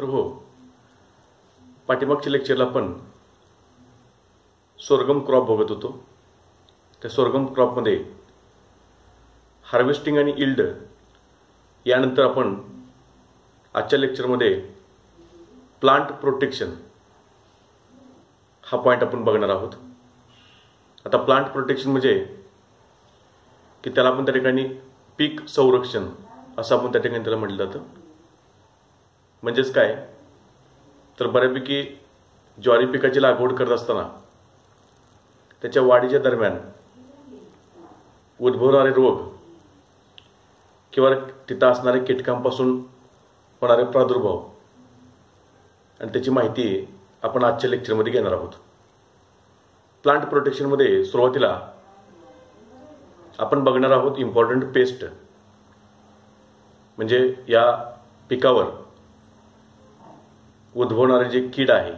तर हो. पाठीमागच्या लेक्चरला आपण सोरगम क्रॉप बघत होतो. त्या सोरगम क्रॉपमध्ये हार्वेस्टिंग आणि इल्ड यानंतर आपण आजच्या लेक्चरमध्ये प्लांट प्रोटेक्शन हा पॉईंट आपण बघणार आहोत. आता प्लांट प्रोटेक्शन म्हणजे की त्याला आपण त्या ठिकाणी पीक संरक्षण असं आपण त्या ठिकाणी त्याला म्हटलं जातं. म्हणजेच काय? तर बऱ्यापैकी ज्वारी पिकाची लागवड करत असताना त्याच्या वाढीच्या दरम्यान उद्भवणारे रोग किंवा तिथं असणाऱ्या कीटकांपासून होणारे प्रादुर्भाव आणि त्याची माहिती आपण आजच्या लेक्चरमध्ये घेणार आहोत. प्लांट प्रोटेक्शनमध्ये सुरुवातीला आपण बघणार आहोत इम्पॉर्टंट पेस्ट म्हणजे या पिकावर उद्भवणारे जे कीड आहे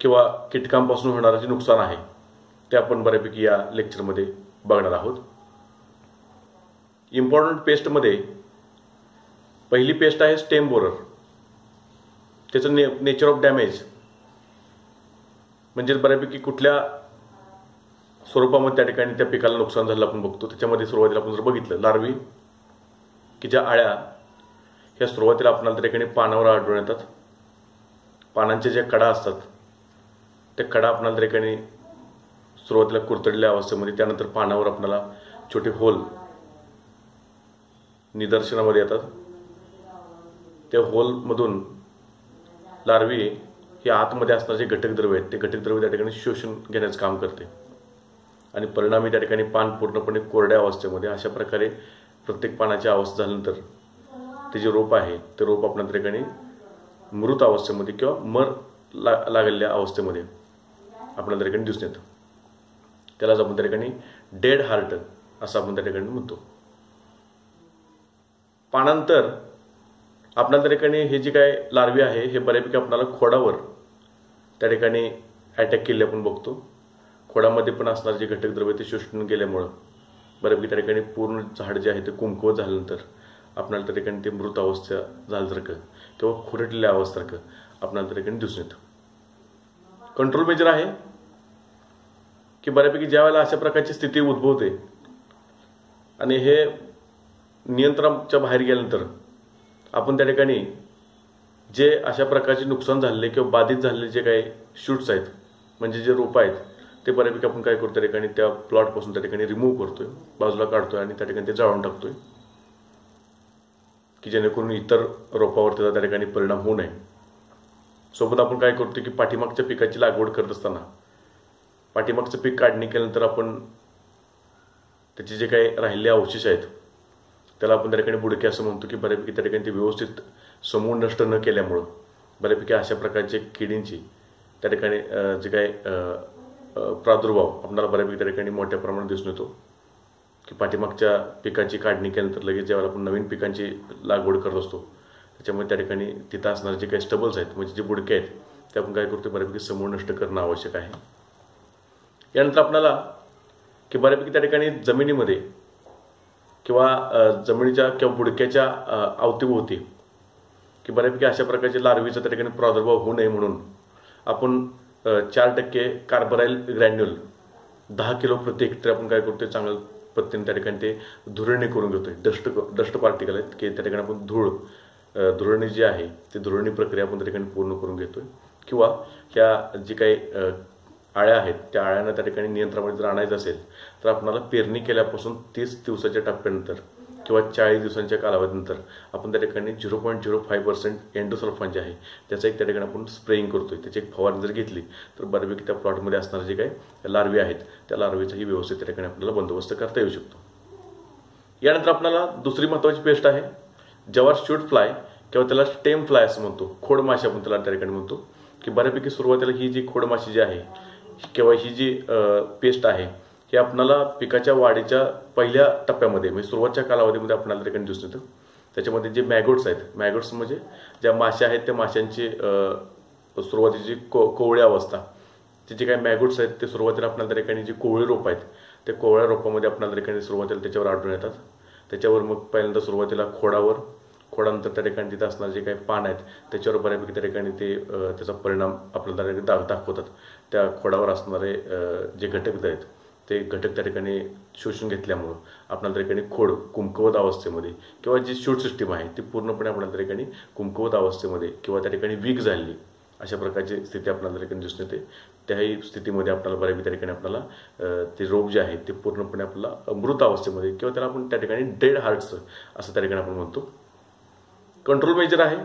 किंवा कीटकांपासून होणारं जे नुकसान आहे ते आपण बऱ्यापैकी या लेक्चरमध्ये बघणार आहोत. इम्पॉर्टंट पेस्टमध्ये पहिली पेस्ट आहे स्टेम बोरर त्याचं ने नेचर ऑफ डॅमेज म्हणजे बऱ्यापैकी कुठल्या स्वरूपामध्ये त्या ठिकाणी त्या पिकाला नुकसान झालं आपण बघतो. त्याच्यामध्ये सुरुवातीला आपण जर बघितलं लार्वी की ज्या आळ्या ह्या सुरुवातीला आपल्याला त्या ठिकाणी पानावर आढळून येतात. पानांचे ज्या कडा असतात त्या कडा आपल्याला त्या ठिकाणी सुरुवातीला कुरतडलेल्या अवस्थेमध्ये त्यानंतर पानावर आपल्याला छोटे होल निदर्शनामध्ये येतात. त्या होलमधून लार्वी हे आतमध्ये असणारे जे घटक द्रव्य आहेत ते घटक द्रव्य त्या ठिकाणी शोषण घेण्याचं काम करते. आणि परिणामी त्या ठिकाणी पान पूर्णपणे कोरड्या अवस्थेमध्ये अशा प्रकारे प्रत्येक पानाची अवस्था झाल्यानंतर ते जे रोप आहे ते रोप आपण त्या ठिकाणी मृत अवस्थेमध्ये किंवा मर ला लागलेल्या अवस्थेमध्ये आपल्याला त्या ठिकाणी दिसून येतं. त्यालाच आपण त्या ठिकाणी डेड हार्ट असं आपण त्या ठिकाणी म्हणतो. पानांतर आपल्या त्या ठिकाणी हे जे काय लार्वी आहे हे बऱ्यापैकी आपणाला खोडावर त्या ठिकाणी अटॅक केले आपण बघतो. खोडामध्ये पण असणारे जे घटक द्रव्य ते शोषून गेल्यामुळं बऱ्यापैकी त्या ठिकाणी पूर्ण झाड जे आहे ते कुंकवत झाल्यानंतर आपल्याला त्या ठिकाणी ते मृत अवस्था झाल्यासारखं किंवा खुरटलेल्या अवस्थासारखं आपल्याला त्या ठिकाणी दिसून येतं. कंट्रोल मेजर आहे की बऱ्यापैकी ज्या वेळेला अशा प्रकारची स्थिती उद्भवते आणि हे नियंत्रणाच्या बाहेर गेल्यानंतर आपण त्या ठिकाणी जे अशा प्रकारचे नुकसान झालेले किंवा बाधित झालेले जे काही शूट्स आहेत म्हणजे जे रोपं आहेत ते बऱ्यापैकी आपण काय करतो त्या ठिकाणी त्या प्लॉटपासून त्या ठिकाणी रिमूव्ह करतोय बाजूला काढतोय आणि त्या ठिकाणी ते जाळून टाकतोय. की जेणेकरून इतर रोपावर त्याचा त्या ठिकाणी परिणाम होऊ नये. सोबत आपण काय करतो की पाठीमागच्या पिकाची लागवड करत असताना पाठीमागचं पीक काढणी केल्यानंतर आपण त्याचे जे काही राहिलेले अवशेष आहेत त्याला आपण त्या ठिकाणी बुडके असं म्हणतो की बऱ्यापैकी त्या ठिकाणी ते व्यवस्थित समूह नष्ट न केल्यामुळं बऱ्यापैकी अशा प्रकारचे किडींची त्या ठिकाणी जे काही प्रादुर्भाव आपल्याला बऱ्यापैकी त्या ठिकाणी मोठ्या प्रमाणात दिसून येतो. की पाठीमागच्या पिकाची काढणी केल्यानंतर लगेच ज्यावेळेला आपण नवीन पिकांची लागवड करत असतो त्याच्यामुळे त्या ठिकाणी तिथं असणारे जे काही स्टबल्स आहेत म्हणजे जे बुडके आहेत ते आपण काय करतो बऱ्यापैकी समूह नष्ट करणं आवश्यक आहे. यानंतर आपल्याला की बऱ्यापैकी त्या ठिकाणी जमिनीमध्ये किंवा जमिनीच्या किंवा बुडक्याच्या अवतीभोवती की बऱ्यापैकी अशा प्रकारचे लार्वीचा त्या ठिकाणी प्रादुर्भाव होऊ नये म्हणून आपण चार टक्के कार्बराईल ग्रॅन्युल दहा किलो प्रति हेक्टर आपण काय करतोय चांगलं पद्धतीने त्या ठिकाणी ते धुरणी करून घेतोय. डस्ट डस्ट पार्टिकल आहेत की त्या ठिकाणी आपण धूळ धुरणी जी आहे ती धुरणी प्रक्रिया आपण त्या ठिकाणी पूर्ण करून घेतोय. किंवा ह्या जी काही आळ्या आहेत त्या आळ्यांना त्या ठिकाणी नियंत्रणामध्ये जर आणायचं असेल तर आपणाला पेरणी केल्यापासून तीस दिवसाच्या टप्प्यानंतर किंवा चाळीस दिवसांच्या कालावधीनंतर आपण त्या ठिकाणी zero point zero five percent endosulfan जे आहे त्याचा एक त्या ठिकाणी आपण स्प्रेइंग करतोय. त्याची एक फवारणी जर घेतली तर बऱ्यापैकी त्या प्लॉटमध्ये असणारे जे काही लार्वी आहेत त्या लार्वीचाही व्यवस्थित त्या ठिकाणी आपल्याला बंदोबस्त करता येऊ शकतो. यानंतर आपल्याला दुसरी महत्त्वाची पेस्ट आहे जवार शूट फ्लाय किंवा त्याला स्टेम फ्लाय असं म्हणतो. खोडमाशी आपण त्याला त्या ठिकाणी म्हणतो. की बऱ्यापैकी सुरुवातीला ही जी खोड माशी जी आहे किंवा ही जी पेस्ट आहे हे आपणाला पिकाच्या वाढीच्या पहिल्या टप्प्यामध्ये म्हणजे सुरुवातच्या कालावधीमध्ये आपल्याला ठिकाणी दिसून येतं त्याच्यामध्ये जे मॅगोट्स आहेत मॅगोट्स म्हणजे ज्या माश्या आहेत त्या माशांची सुरुवातीची को कोवळी अवस्था ते जे काही मॅगोट्स आहेत ते सुरुवातीला आपल्याला त्या ठिकाणी जी कोवळी रोप आहेत ते कोवळ्या रोपामध्ये आपल्याला त्या ठिकाणी सुरुवातीला त्याच्यावर आढळून येतात. त्याच्यावर मग पहिल्यांदा सुरुवातीला खोडावर खोडानंतर त्या ठिकाणी तिथं असणारे जे काही पान आहेत त्याच्यावर बऱ्यापैकी त्या ठिकाणी ते त्याचा परिणाम आपल्याला दाख दाखवतात. त्या खोडावर असणारे जे घटक आहेत ते घटक त्या ठिकाणी शोषून घेतल्यामुळं आपल्याला त्या ठिकाणी खोड कुमकवत अवस्थेमध्ये किंवा जी शूट सिस्टीम आहे ती पूर्णपणे आपल्याला त्या ठिकाणी कुमकवत अवस्थेमध्ये किंवा त्या ठिकाणी वीक झाली अशा प्रकारची स्थिती आपल्याला त्या ठिकाणी दिसून येते. त्याही स्थितीमध्ये आपल्याला बऱ्यापैकी त्या ठिकाणी आपल्याला ते रोग जे आहेत ते पूर्णपणे आपल्याला मृत अवस्थेमध्ये किंवा त्याला आपण त्या ठिकाणी डेड हार्ट्स असं त्या ठिकाणी आपण म्हणतो. कंट्रोल मेजर आहे.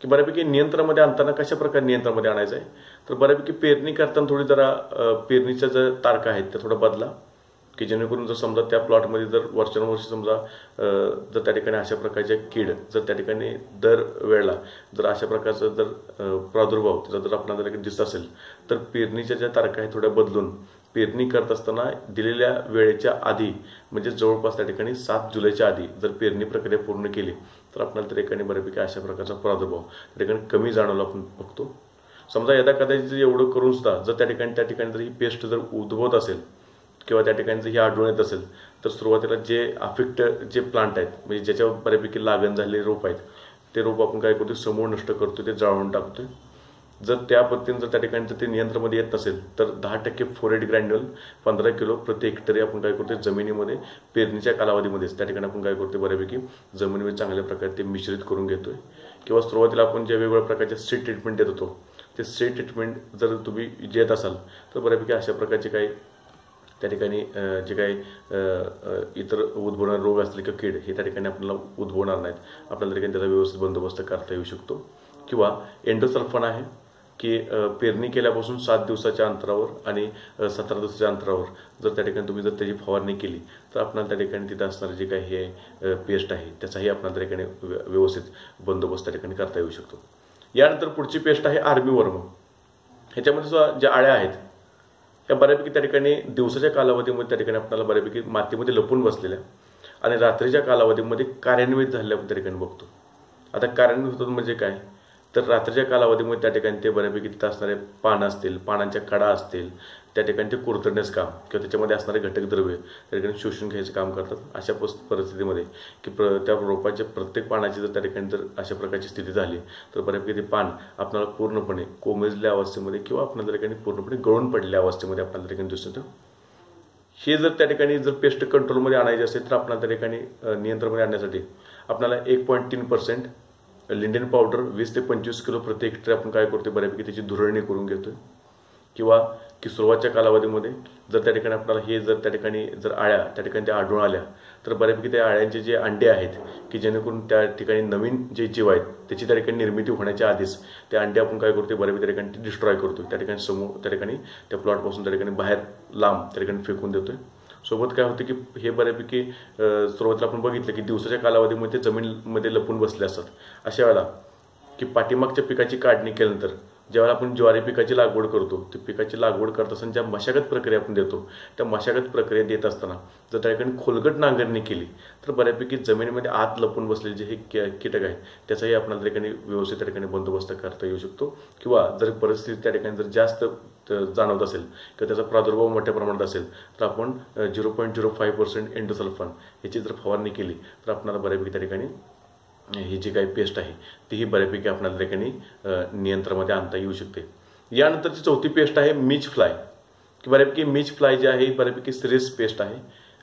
की बऱ्यापैकी नियंत्रणामध्ये आणताना कशा प्रकारे नियंत्रणामध्ये आणायचं आहे तर बऱ्यापैकी पेरणी करताना थोडी जरा पेरणीच्या जर तारखा आहेत त्या थोडं बदला. की जेणेकरून जर समजा त्या प्लॉटमध्ये जर वर्षानुवर्षी समजा जर त्या ठिकाणी अशा प्रकारच्या कीड जर त्या ठिकाणी दर वेळेला जर अशा प्रकारचा जर प्रादुर्भाव त्याचा जर आपल्याला दिसत असेल तर पेरणीच्या ज्या तारखा आहेत थोड्या बदलून पेरणी करत असताना दिलेल्या वेळेच्या आधी म्हणजे जवळपास त्या ठिकाणी सात जुलैच्या आधी जर पेरणी प्रक्रिया पूर्ण केली तर आपल्याला त्या ठिकाणी बऱ्यापैकी अशा प्रकारचा प्रादुर्भाव त्या ठिकाणी कमी जाणवला आपण बघतो. समजा यदा कदाचित एवढं करून सुद्धा जर त्या ठिकाणी त्या ठिकाणी जर ही पेस्ट जर उद्भवत असेल किंवा त्या ठिकाणी जर ही आढळून येत असेल तर सुरुवातीला जे अफेक्ट जे प्लांट आहेत म्हणजे ज्याच्यावर बऱ्यापैकी लागण झालेले रोप आहेत ते रोप आपण काय करतो समूळ नष्ट करतो ते जाळून टाकतोय. जर त्या पद्धतीने जर त्या ठिकाणी ते नियंत्रणामध्ये येत नसेल तर दहा टक्के फोरेट ग्रॅन्युअल पंधरा किलो प्रति हेक्टरी आपण काय करतो जमिनीमध्ये पेरणीच्या कालावधीमध्येच त्या ठिकाणी आपण काय करतो बऱ्यापैकी जमिनीमध्ये चांगल्या प्रकारे ते मिश्रित करून घेतोय. किंवा सुरुवातीला आपण ज्या वेगवेगळ्या प्रकारच्या सीड ट्रीटमेंट देत होतो ते सीड ट्रीटमेंट जर तुम्ही देत असाल तर बऱ्यापैकी अशा प्रकारचे काही त्या ठिकाणी जे काही इतर उद्भवणारे रोग असले किंवा कीड हे त्या ठिकाणी आपल्याला उद्भवणार नाहीत. आपल्याला ठिकाणी त्याचा व्यवस्थित बंदोबस्त करता येऊ शकतो. किंवा एंडोसल्फन आहे की पेरणी केल्यापासून सात दिवसाच्या अंतरावर आणि सतरा दिवसाच्या अंतरावर जर त्या ठिकाणी तुम्ही जर त्याची फवारणी केली तर आपल्याला त्या ठिकाणी तिथं असणारे जे काही हे पेस्ट आहे त्याचाही आपल्याला त्या ठिकाणी व्यवस्थित बंदोबस्त त्या ठिकाणी करता येऊ शकतो. यानंतर पुढची पेस्ट आहे आर्मी वर्म. ह्याच्यामध्ये सुद्धा ज्या आळ्या आहेत त्या बऱ्यापैकी त्या ठिकाणी दिवसाच्या कालावधीमध्ये त्या ठिकाणी आपल्याला बऱ्यापैकी मातीमध्ये लपून बसलेल्या आणि रात्रीच्या कालावधीमध्ये कार्यान्वित झालेल्या त्या ठिकाणी बघतो. आता कार्यान्वित होतात म्हणजे काय? तर रात्रीच्या कालावधीमध्ये त्या ठिकाणी ते बऱ्यापैकी तिथं असणारे पान असतील पानांच्या कडा असतील त्या ठिकाणी ते कुरतडण्याचं काम किंवा त्याच्यामध्ये असणारे घटक द्रव्य त्या ठिकाणी शोषून घ्यायचं काम करतात. अशा परिस्थितीमध्ये की प्र त्या रोपाच्या प्रत्येक पानाची जर त्या ठिकाणी जर अशा प्रकारची स्थिती झाली तर बऱ्यापैकी ते पान आपणाला पूर्णपणे कोमेजल्या अवस्थेमध्ये किंवा आपल्याला त्या ठिकाणी पूर्णपणे गळून पडलेल्या अवस्थेमध्ये आपल्याला त्या ठिकाणी दिसून येतं. हे जर त्या ठिकाणी जर पेस्ट कंट्रोलमध्ये आणायचे असेल तर आपल्याला त्या ठिकाणी नियंत्रणामध्ये आणण्यासाठी आपल्याला एक पॉईंट तीन पर्सेंट लिंडेन पावडर वीस ते पंचवीस किलो प्रति हेक्टर आपण काय करतो बऱ्यापैकी त्याची धुरळणी करून घेतो किंवा की सुरुवातच्या कालावधीमध्ये जर त्या ठिकाणी आपल्याला हे जर त्या ठिकाणी जर आळ्या त्या ठिकाणी त्या आढळून आल्या तर बऱ्यापैकी त्या आळ्यांचे जे अंडे आहेत की जेणेकरून त्या ठिकाणी नवीन जे जीव आहेत त्याची त्या ठिकाणी निर्मिती होण्याच्या आधीच त्या अंडे आपण काय करतो बऱ्यापैकी त्या ठिकाणी डिस्ट्रॉय करतो त्या ठिकाणी समोर त्या ठिकाणी त्या प्लॉटपासून त्या ठिकाणी बाहेर लांब त्या ठिकाणी फेकून देतोय सोबत काय होतं की हे बऱ्यापैकी सुरुवातीला आपण बघितलं की दिवसाच्या कालावधीमध्ये जमीनमध्ये लपून बसले असतात. अशा वेळेला की पाठीमागच्या पिकाची काढणी केल्यानंतर ज्यावेळेला आपण ज्वारी पिकाची लागवड करतो ती पिकाची लागवड करत असताना ज्या मशागत प्रक्रिया आपण देतो त्या मशागत प्रक्रिया देत असताना जर त्या ठिकाणी खोलगट नांगरणी केली तर बऱ्यापैकी जमिनीमध्ये आत लपून बसलेले जे हे कीटक आहेत त्याचाही आपल्याला त्या ठिकाणी व्यवस्थित त्या ठिकाणी बंदोबस्त करता येऊ शकतो. किंवा जर परिस्थिती त्या ठिकाणी जर जास्त जाणवत असेल किंवा त्याचा प्रादुर्भाव मोठ्या प्रमाणात असेल तर आपण zero point zero five percent endosulfan याची जर फवारणी केली तर आपल्याला बऱ्यापैकी त्या ठिकाणी ही जी काही पेस्ट आहे तीही बऱ्यापैकी आपल्याला ठिकाणी नियंत्रणामध्ये आणता येऊ शकते. यानंतरची चौथी पेस्ट आहे मिच फ्लाय की बऱ्यापैकी मिच फ्लाय जी आहे ही बऱ्यापैकी सिरियस पेस्ट आहे.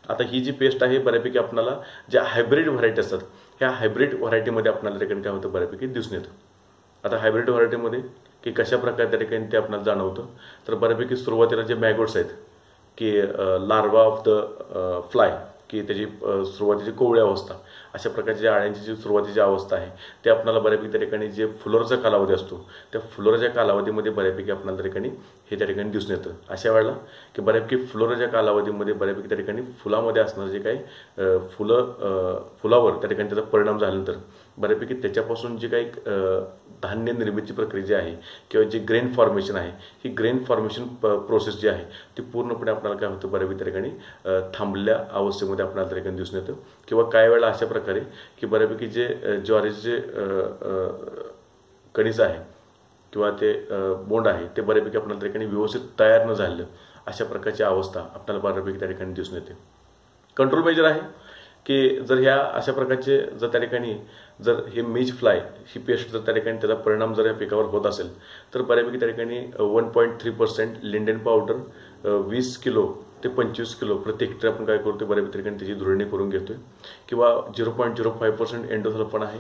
आता ही जी पेस्ट आहे बऱ्यापैकी आपल्याला ज्या हायब्रिड व्हरायटी असतात ह्या हायब्रिड व्हरायटीमध्ये आपल्याला ठिकाणी काय होतं बऱ्यापैकी दिसून येतं. आता हायब्रिड व्हरायटीमध्ये की कशा प्रकारे त्या ठिकाणी ते आपल्याला जाणवतं तर बऱ्यापैकी सुरुवातीला जे मॅगोट्स आहेत की लार्वा ऑफ द फ्लाय की त्याची सुरुवातीची कोवळी अवस्था अशा प्रकारची अळ्यांची जी सुरुवातीची अवस्था आहे ते आपल्याला बऱ्यापैकी त्या ठिकाणी जे फुलोरचा कालावधी असतो त्या फुलोरच्या कालावधीमध्ये बऱ्यापैकी आपल्याला त्या ठिकाणी हे त्या ठिकाणी दिसून येतं. अशा वेळेला की बऱ्यापैकी फुलोरच्या कालावधीमध्ये बऱ्यापैकी त्या ठिकाणी फुलामध्ये असणारं जे काही फुलं फुलावर त्या ठिकाणी त्याचा परिणाम झाल्यानंतर बऱ्यापैकी त्याच्यापासून जी काही धान्य निर्मिती प्रक्रिया जी आहे किंवा जी ग्रेन फॉर्मेशन आहे ही ग्रेन फॉर्मेशन प्रोसेस जी आहे ती पूर्णपणे आपल्याला काय होतं बऱ्यापैकी त्या ठिकाणी थांबल्या अवस्थेमध्ये आपल्याला त्या ठिकाणी दिसून येतं. किंवा काही वेळा अशा प्रकारे की बऱ्यापैकी जे ज्वारीचे जे कणीस आहे किंवा ते बोंड आहे ते बऱ्यापैकी आपल्याला त्या ठिकाणी व्यवस्थित तयार न झालं अशा प्रकारची अवस्था आपल्याला बऱ्यापैकी त्या ठिकाणी दिसून येते. कंट्रोल मेजर आहे की जर ह्या अशा प्रकारचे जर त्या ठिकाणी जर हे मीज फ्लाय ही पेस्ट जर त्या ठिकाणी त्याचा परिणाम जर या पिकावर होत असेल तर बऱ्यापैकी त्या ठिकाणी one point three percent lindane powder वीस किलो ते पंचवीस किलो प्रति हेक्टर आपण काय करतो बऱ्यापैकी ठिकाणी त्याची धुळणी करून घेतोय. किंवा zero point zero five percent endosulfan आहे.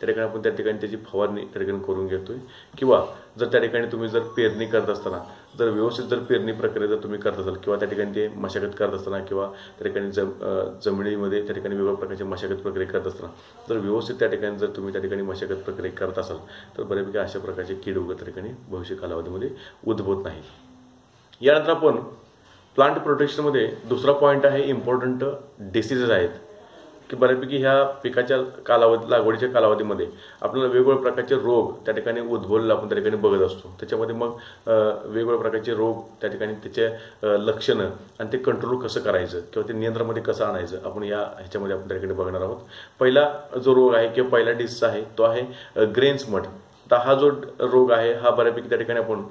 त्या ठिकाणी आपण त्या ठिकाणी त्याची फवारणी त्या ठिकाणी करून घेतोय. किंवा जर त्या ठिकाणी तुम्ही जर पेरणी करत असताना जर व्यवस्थित जर पेरणी प्रक्रिया जर तुम्ही करत असाल किंवा त्या ठिकाणी ते मशागत करत असताना किंवा त्या ठिकाणी जम जमिनीमध्ये त्या ठिकाणी वेगवेगळ्या प्रकारची मशागत प्रक्रिया करत असताना जर व्यवस्थित त्या ठिकाणी जर तुम्ही त्या ठिकाणी मशागत प्रक्रिया करत असाल तर बऱ्यापैकी अशा प्रकारचे कीड वगैरे त्या ठिकाणी भविष्य कालावधीमध्ये उद्भवत नाही. यानंतर आपण प्लांट प्रोटेक्शनमध्ये दुसरा पॉईंट आहे इम्पॉर्टंट डिसिजेस आहेत. की बऱ्यापैकी ह्या पिकाच्या कालावधी लागवडीच्या कालावधीमध्ये आपल्याला वेगवेगळ्या प्रकारचे रोग त्या ठिकाणी उद्भवलेला आपण त्या ठिकाणी बघत असतो. त्याच्यामध्ये मग वेगवेगळ्या प्रकारचे रोग त्या ठिकाणी त्याचे लक्षणं आणि ते कंट्रोल कसं करायचं किंवा ते नियंत्रणामध्ये कसं आणायचं आपण या ह्याच्यामध्ये आपण त्या ठिकाणी बघणार आहोत. पहिला जो रोग आहे किंवा पहिला डिसचा आहे तो आहे ग्रेन्समट तर हा जो रोग आहे हा बऱ्यापैकी त्या ठिकाणी आपण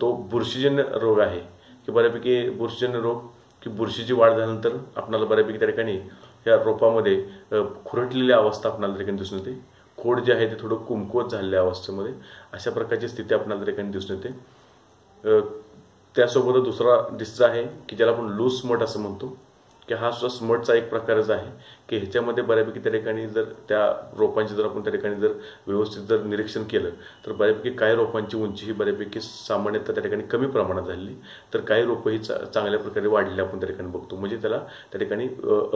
तो बुरशीजन्य रोग आहे. की बऱ्यापैकी बुरशीजन्य रोग की बुरशीची वाढ झाल्यानंतर आपणाला बऱ्यापैकी त्या ठिकाणी या रोपामध्ये खुरटलेली अवस्था आपणाला ठिकाणी दिसून येते. खोड जे आहे ते थोडं कुमकुवत झालेल्या अवस्थेमध्ये अशा प्रकारची स्थिती आपणाला ठिकाणी दिसून येते. त्यासोबत दुसरा दिसचा आहे की ज्याला आपण लूस मट असं म्हणतो. की हा सुद्धा स्मटचा एक प्रकारच आहे की ह्याच्यामध्ये बऱ्यापैकी त्या ठिकाणी जर त्या रोपांची जर आपण त्या ठिकाणी जर व्यवस्थित जर निरीक्षण केलं तर बऱ्यापैकी काही रोपांची उंची ही बऱ्यापैकी सामान्यतः त्या ठिकाणी कमी प्रमाणात झालेली. तर काही रोपं ही चांगल्या प्रकारे वाढलेली आपण त्या ठिकाणी बघतो. म्हणजे त्याला त्या ठिकाणी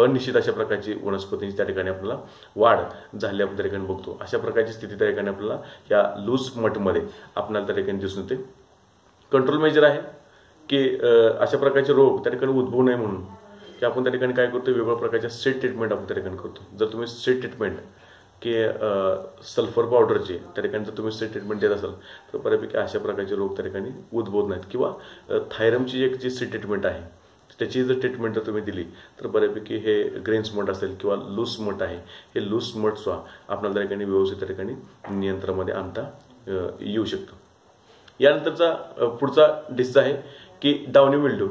अनिश्चित अशा प्रकारची वनस्पतींची त्या ठिकाणी आपल्याला वाढ झाली आपण त्या ठिकाणी बघतो. अशा प्रकारची स्थिती त्या ठिकाणी आपल्याला या लूज मटमध्ये आपल्याला त्या ठिकाणी दिसून येते. कंट्रोल मेजर आहे की अशा प्रकारचे रोग त्या ठिकाणी उद्भवू नये म्हणून की आपण त्या ठिकाणी काय करतो वेगवेगळ्या प्रकारच्या सेट ट्रीटमेंट आपण त्या ठिकाणी करतो जर तुम्ही सेट ट्रीटमेंट की सल्फर पावडरचे त्या ठिकाणी जर तुम्ही सेट ट्रीटमेंट देत असाल तर बऱ्यापैकी अशा प्रकारचे रोग त्या ठिकाणी उद्भवत नाहीत. किंवा थायरमची एक जी सेट ट्रीटमेंट आहे त्याची जर ट्रीटमेंट जर तुम्ही दिली तर बऱ्यापैकी हे ग्रेन्स स्मट असेल किंवा लूस मट आहे. हे लूस मट आपल्याला त्या ठिकाणी व्यवस्थित त्या ठिकाणी नियंत्रणामध्ये आणता येऊ शकतो. यानंतरचा पुढचा डिस आहे की डावनी विल्डू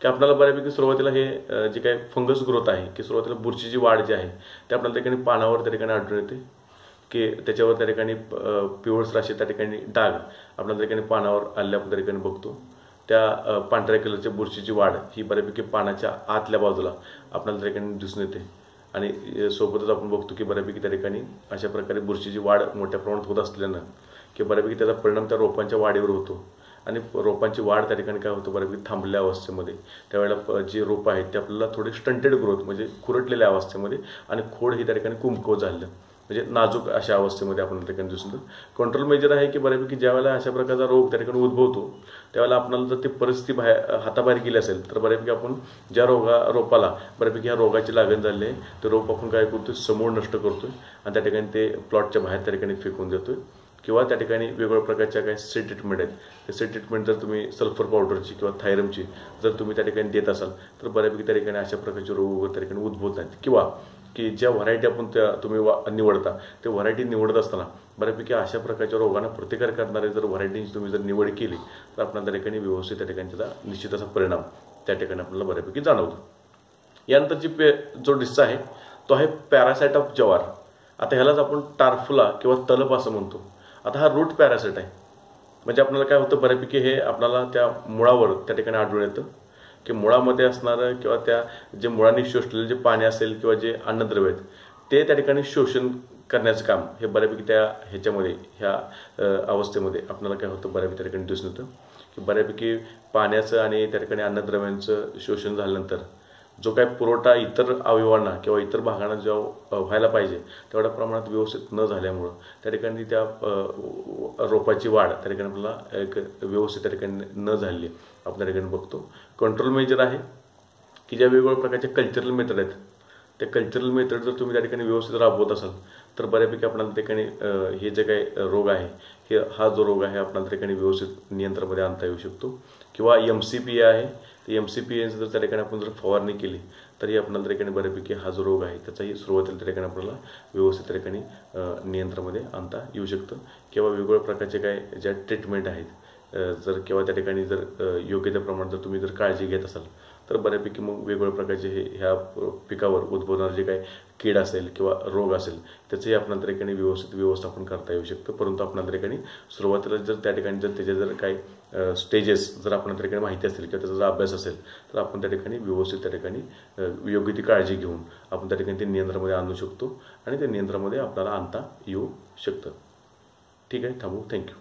की आपल्याला बऱ्यापैकी सुरुवातीला हे जे काही फंगस ग्रोथ आहे की सुरुवातीला बुरशीची वाढ जी आहे ते आपल्याला त्या ठिकाणी पानावर त्या ठिकाणी आढळून येते. की त्याच्यावर त्या ठिकाणी पिवळस राशी त्या ठिकाणी डाग आपल्याला त्या ठिकाणी पानावर आल्या आपण त्या ठिकाणी बघतो. त्या पांढऱ्या कलरच्या बुरशीची वाढ ही बऱ्यापैकी पानाच्या आतल्या बाजूला आपल्याला त्या ठिकाणी दिसून येते. आणि सोबतच आपण बघतो की बऱ्यापैकी त्या ठिकाणी अशा प्रकारे बुरशीची वाढ मोठ्या प्रमाणात होत असल्यानं की बऱ्यापैकी त्याचा परिणाम त्या रोपांच्या वाढीवर होतो. आणि रोपांची वाढ त्या ठिकाणी काय होतं? बऱ्यापैकी थांबलेल्या अवस्थेमध्ये. त्यावेळेला जे रोप आहेत ते आपल्याला थोडे स्टंटेड ग्रोथ म्हणजे खुरटलेल्या अवस्थेमध्ये आणि खोड ही त्या ठिकाणी कुंभको झालं. म्हणजे नाजूक अशा अवस्थेमध्ये आपण त्या ठिकाणी दिसून कंट्रोल मेजर आहे की बऱ्यापैकी ज्यावेळेला अशा प्रकारचा रोग त्या ठिकाणी उद्भवतो त्यावेळेला आपल्याला जर ती परिस्थिती बाहेर हाताबाहेर गेली असेल तर बऱ्यापैकी आपण ज्या रोगा रोपाला बऱ्यापैकी ह्या रोगाची लागण झाली आहे ते रोप आपण काय करतोय? समूळ नष्ट करतोय आणि त्या ठिकाणी ते प्लॉटच्या बाहेर त्या ठिकाणी फेकून देतोय. किंवा त्या ठिकाणी वेगवेगळ्या प्रकारच्या काही सेट ट्रीटमेंट आहेत. ते सेट ट्रीटमेंट जर तुम्ही सल्फर पावडरची किंवा थायरमची जर तुम्ही त्या ठिकाणी देत असाल तर बऱ्यापैकी त्या ठिकाणी अशा प्रकारचे रोग वगैरे त्या ठिकाणी उद्भवत नाहीत. किंवा की ज्या व्हरायटी आपण त्या तुम्ही वा निवडता ते व्हरायटी निवडत असताना बऱ्यापैकी अशा प्रकारच्या रोगांना प्रतिकार करणारे जर व्हरायटीची तुम्ही जर निवड केली तर आपल्याला त्या ठिकाणी व्यवस्थित त्या ठिकाणी त्याचा निश्चित असा परिणाम त्या ठिकाणी आपल्याला बऱ्यापैकी जाणवतो. यानंतरची पे जो डिस्सा आहे तो आहे पॅरासाईट ऑफ जवार. आता ह्यालाच आपण टारफुला किंवा तलप असं म्हणतो. आता हा रूट पॅरासाईट आहे. म्हणजे आपल्याला काय होतं बऱ्यापैकी हे आपल्याला त्या मुळावर त्या ठिकाणी आढळून येतं की मुळामध्ये असणारं किंवा त्या जे मुळांनी शोषलेलं जे पाणी असेल किंवा जे अन्नद्रव्य आहेत ते त्या ठिकाणी शोषण करण्याचं काम हे बऱ्यापैकी त्या ह्याच्यामध्ये ह्या अवस्थेमध्ये आपल्याला काय होतं बऱ्यापैकी त्या ठिकाणी दिसून येतं. की बऱ्यापैकी पाण्याचं आणि त्या ठिकाणी अन्नद्रव्यांचं शोषण झाल्यानंतर जो काही पुरवठा इतर अवयवांना किंवा इतर भागांना जेव्हा व्हायला पाहिजे तेवढ्या प्रमाणात व्यवस्थित न झाल्यामुळं त्या ठिकाणी त्या रोपाची वाढ त्या ठिकाणी आपल्याला एक व्यवस्थित त्या ठिकाणी न झाली आपण त्या ठिकाणी बघतो. कंट्रोल मेजर आहे की ज्या वेगवेगळ्या प्रकारचे कल्चरल मेथड आहेत ते कल्चरल मेथड जर तुम्ही त्या ठिकाणी व्यवस्थित राबवत असाल तर बऱ्यापैकी आपणाला त्या ठिकाणी हे जे काही रोग आहे हे हा जो रोग आहे आपणाला त्या ठिकाणी व्यवस्थित नियंत्रणामध्ये आणता येऊ शकतो. किंवा एम सी पी ए आहे एम सी पी एच जर त्या ठिकाणी आपण जर फवारणी केली तरी आपणाला त्या ठिकाणी बऱ्यापैकी हा जो रोग आहे त्याचाही सुरुवातीला त्या ठिकाणी आपल्याला व्यवस्थित त्या ठिकाणी नियंत्रणामध्ये आणता येऊ शकतं. किंवा वेगवेगळ्या प्रकारचे काय ज्या ट्रीटमेंट आहेत जर किंवा त्या ठिकाणी जर योग्य त्या प्रमाणात जर तुम्ही जर काळजी घेत असाल तर बऱ्यापैकी मग वेगवेगळ्या प्रकारचे हे ह्या पिकावर उद्भवणारे जे काही कीड असेल किंवा रोग असेल त्याचंही आपल्याला त्या ठिकाणी व्यवस्थित व्यवस्थापन करता येऊ शकतं. परंतु आपल्याला त्या ठिकाणी सुरुवातीला जर त्या ठिकाणी जर त्याचे जर काही स्टेजेस जर आपण त्या ठिकाणी माहिती असेल किंवा त्याचा जर अभ्यास असेल तर आपण त्या ठिकाणी व्यवस्थित त्या ठिकाणी योग्य ती काळजी घेऊन आपण त्या ठिकाणी ते नियंत्रणामध्ये आणू शकतो आणि त्या नियंत्रणामध्ये आपल्याला आणता येऊ शकतं. ठीक आहे? थांबू. थँक्यू